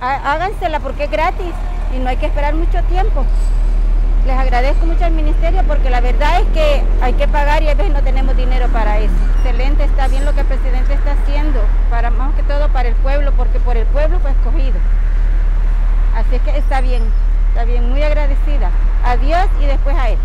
hágansela porque es gratis y no hay que esperar mucho tiempo. Les agradezco mucho al ministerio porque la verdad es que hay que pagar y a veces no tenemos dinero para eso. Excelente, está bien lo que el presidente está haciendo, para más que todo para el pueblo, porque por el pueblo fue escogido. Así es que está bien, está bien, muy agradecida. A Dios y después a él.